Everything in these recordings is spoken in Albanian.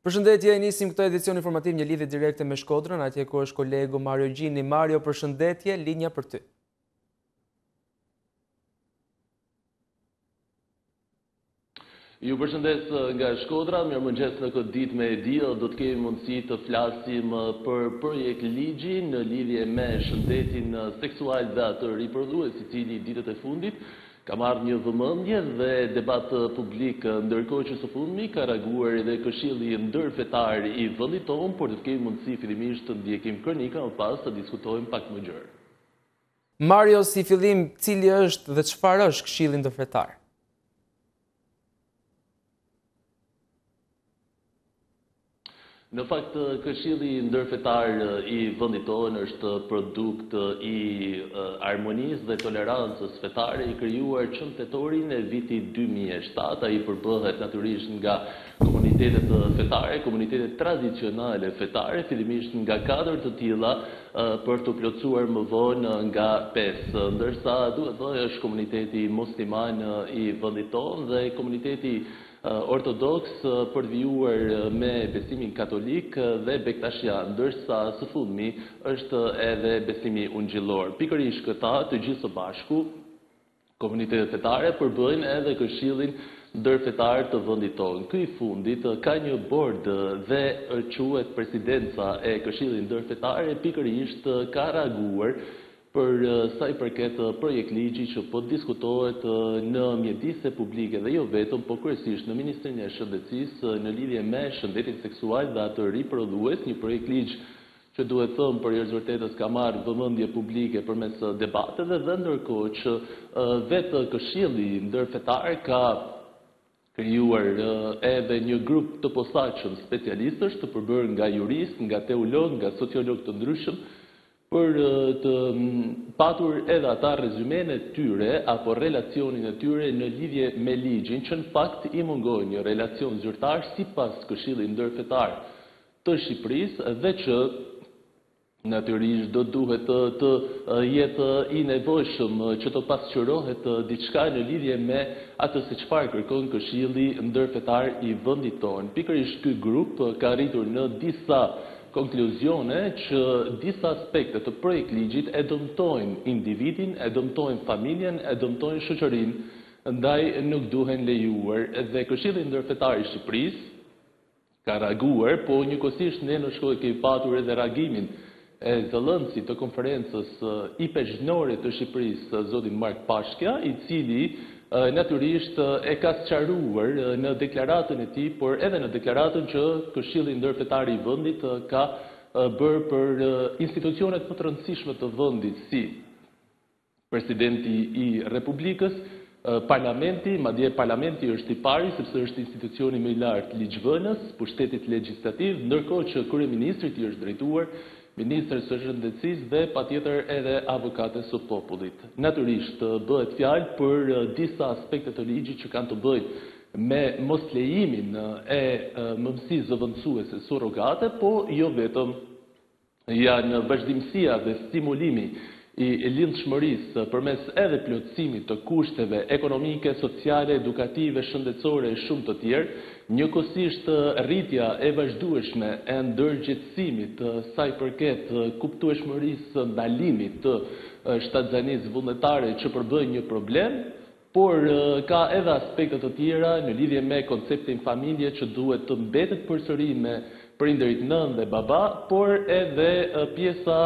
Përshëndetje, nisim këtë edicion informativ një lidhje direkte me Shkodrën, atje ku është kolegu Mario Gjini. Mario, përshëndetje, linja për ty. Ju përshëndes nga Shkodra, mirëmëngjes në këtë ditë me diell do të kemi mundësi të flasim për projektligjin në lidhje me shëndetin seksual dhe atë riprodhues, i cili ditët e fundit ka marrë një vëmendje dhe debat publik, ndërkohë që së fundmi ka reaguar edhe Këshilli Ndërfetar i vendit tonë, por do të kemi mundësi fillimisht të ndjekim kronika, më pas të diskutojmë pak më gjerë. Mario si fillim cili është dhe çfarë është këshilli ndërfetar? Në fakt, këshilli ndërfetar i vendit tonë është produkt i harmonisë dhe tolerancës fetare i krijuar që në tetorin e vitit 2007. Ai përbëhet natyrisht nga komunitetet fetare, komunitetet tradicionale fetare, fillimisht nga katër të tilla, për t'u plotësuar më vonë nga pesë, ndërsa duhet thënë është komuniteti musliman i vendit tonë dhe komuniteti ortodoks për të vijuar me besimin katolik dhe bektashian, ndërsa së fundmi është edhe besimi ungjillor. Pikërisht këta, të gjithë së bashku, Komunitetet fetare përbëjnë edhe Këshillin Ndërfetar të vendit tonë. Ky i fundit ka një bord dhe quhet Presidenca e Këshillit Ndërfetar e pikërisht ka reaguar për sa i përket projektligji që po diskutohet në mjedise publike dhe jo vetëm, po kryesisht në Ministrinë e Shëndetësisë në lidhje me shëndetin seksual dhe atë riprodhues, një projektligj që duhet thënë për hir të së vërtetës ka marrë vëmendje publike përmes debateve dhe ndërkohë që vetë Këshilli Ndërfetar ka krijuar edhe një grup të posaçëm specialistësh të përbërë nga juristë, nga teologë, nga sociologë të ndryshëm për të patur edhe ata rezymenë e tyre apo relacionin e tyre në lidhje me ligjin që në fakt i mungon një relacion zyrtar sipas Këshillit Ndërfetar të Shqipërisë dhe që natyrisht do duhet të jetë i nevojshëm që të pasqyrohet diçka në lidhje me atë se çfarë kërkon Këshilli Ndërfetar i vendit tonë. Pikërisht ky grup ka arritur në disa konkluzione që disa aspekte të projektligjit e dëmtojnë individin, e dëmtojnë familjen, e dëmtojnë shoqërinë, ndaj nuk duhen lejuar dhe Këshilli Ndërfetar i Shqipërisë ka reaguar, po njëkohësisht ne në Shkodër kemi patur edhe reagimin e zëdhënësit të Konferencës Ipeshkvnore të Shqipërisë, zotit Mark Pashkja, i cili natyrisht e ka sqaruar në deklaratën e tij, por edhe në deklaratën që Këshilli Ndërfetar i vendit ka bërë për institucionet më të rëndësishme të vendit si, Presidenti i Republikës, Parlamenti, madje Parlamenti është i pari sepse është institucioni më i lartë ligjvënës, pushtetit legjislativ, ndërkohë që kryeministrit i është drejtuar ministres së Shëndetësisë dhe patjetër edhe Avokates së Popullit. Natyrisht, bëhet fjalë për disa aspekte të ligjit që kanë të bëjnë me moslejimin e mëmësisë zëvendësuese, surrogate, po jo vetëm. janë vazhdimësia dhe stimulimi i lindshmërisë përmes edhe plotësimit të kushteve ekonomike, sociale, edukative, shëndetësore e shumë të tjerë, njëkohësisht rritja e vazhdueshme e ndërgjegjësimit sa i përket kuptueshmërisë së ndalimit të shtatzanisë vullnetare që përbëjnë një problem, Por, ka edhe aspekte të tjera në lidhje me konceptin familje që duhet të mbetet përsëri me prindërit nënë dhe baba, por edhe pjesa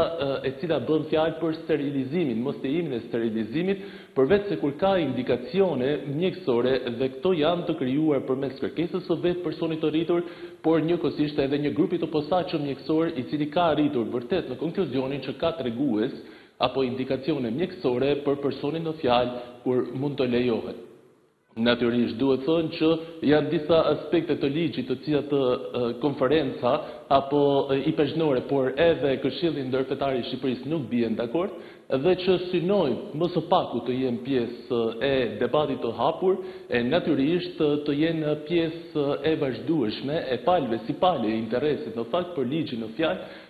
e cila bën fjalë për sterilizimin, moslejimin e sterilizimit, përveçse kur ka indikacione mjekësore dhe këto janë të krijuar përmes kërkesës së vetë personit të rritur, por njëkohësisht edhe një grupi të posaçëm mjekësor i cili ka arritur vërtet në konkluzionin që ka tregues apo indikacione mjekësore për personin në fjalë kur mund të lejohet. Natyrisht, duhet thënë që janë disa aspekte të ligjit të cilat Konferenca apo Ipeshkvnore, por edhe Këshilli Ndërfetar i Shqipërisë nuk bien dakord dhe që synojnë më së paku të jenë pjesë e debatit të hapur e natyrisht të jenë pjesë e vazhdueshme e palëve si palë e interesit në fakt për ligjin në fjalë